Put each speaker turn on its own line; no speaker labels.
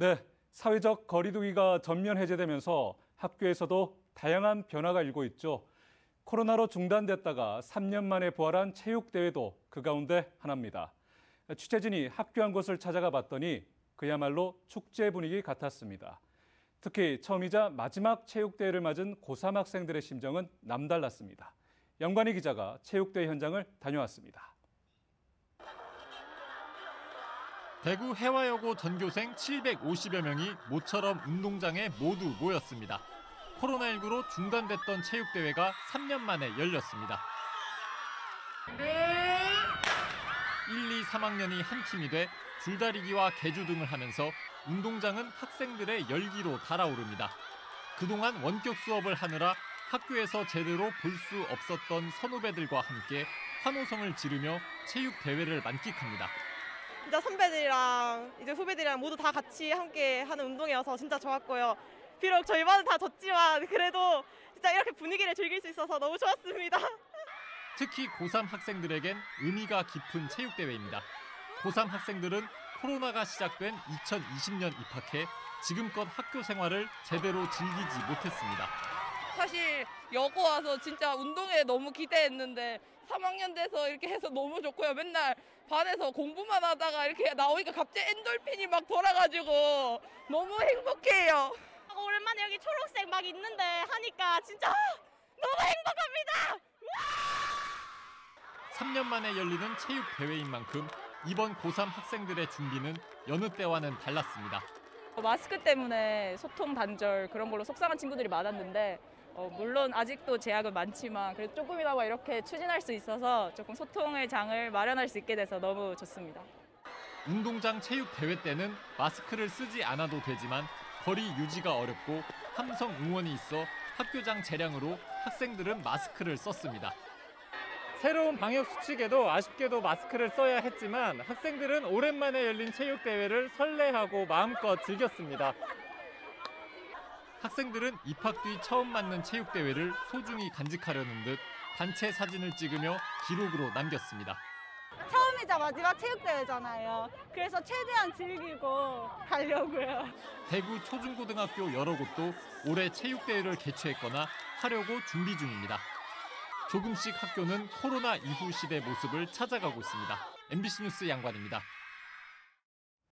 네, 사회적 거리두기가 전면 해제되면서 학교에서도 다양한 변화가 일고 있죠. 코로나로 중단됐다가 3년 만에 부활한 체육대회도 그 가운데 하나입니다. 취재진이 학교 한 곳을 찾아가 봤더니 그야말로 축제 분위기 같았습니다. 특히 처음이자 마지막 체육대회를 맞은 고3 학생들의 심정은 남달랐습니다. 영관희 기자가 체육대회 현장을 다녀왔습니다.
대구 해화여고 전교생 750여 명이 모처럼 운동장에 모두 모였습니다. 코로나19로 중단됐던 체육대회가 3년 만에 열렸습니다. 1, 2, 3학년이 한 팀이 돼 줄다리기와 개주 등을 하면서 운동장은 학생들의 열기로 달아오릅니다. 그동안 원격 수업을 하느라 학교에서 제대로 볼 수 없었던 선후배들과 함께 환호성을 지르며 체육대회를 만끽합니다.
진짜 선배들이랑 이제 후배들이랑 모두 다 같이 함께 하는 운동이어서 진짜 좋았고요. 비록 저희 반은 다 졌지만 그래도 진짜 이렇게 분위기를 즐길 수 있어서 너무 좋았습니다.
특히 고3 학생들에겐 의미가 깊은 체육대회입니다. 고3 학생들은 코로나가 시작된 2020년 입학해 지금껏 학교 생활을 제대로 즐기지 못했습니다.
사실 여고 와서 진짜 운동에 너무 기대했는데 3학년 돼서 이렇게 해서 너무 좋고요. 맨날 반에서 공부만 하다가 이렇게 나오니까 갑자기 엔돌핀이 막 돌아가지고 너무 행복해요.
오랜만에 여기 초록색 막 있는데 하니까 진짜 너무 행복합니다.
3년 만에 열리는 체육 대회인 만큼 이번 고3 학생들의 준비는 여느 때와는 달랐습니다.
마스크 때문에 소통 단절 그런 걸로 속상한 친구들이 많았는데 어, 물론 아직도 제약은 많지만 그래도 조금이나마 이렇게 추진할 수 있어서 조금 소통의 장을 마련할 수 있게 돼서 너무 좋습니다.
운동장 체육 대회 때는 마스크를 쓰지 않아도 되지만 거리 유지가 어렵고 함성 응원이 있어 학교장 재량으로 학생들은 마스크를 썼습니다.
새로운 방역 수칙에도 아쉽게도 마스크를 써야 했지만 학생들은 오랜만에 열린 체육 대회를 설레하고 마음껏 즐겼습니다.
학생들은 입학 뒤 처음 맞는 체육대회를 소중히 간직하려는 듯 단체 사진을 찍으며 기록으로 남겼습니다.
처음이자 마지막 체육대회잖아요. 그래서 최대한 즐기고 가려고요.
대구 초중고등학교 여러 곳도 올해 체육대회를 개최했거나 하려고 준비 중입니다. 조금씩 학교는 코로나 이후 시대 모습을 찾아가고 있습니다. MBC 뉴스 양관입니다.